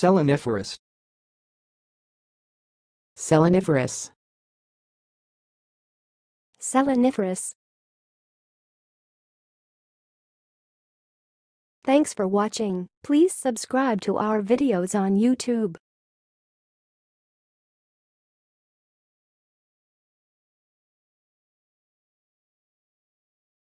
Seleniferous. Seleniferous. Seleniferous. Thanks for watching. Please subscribe to our videos on YouTube.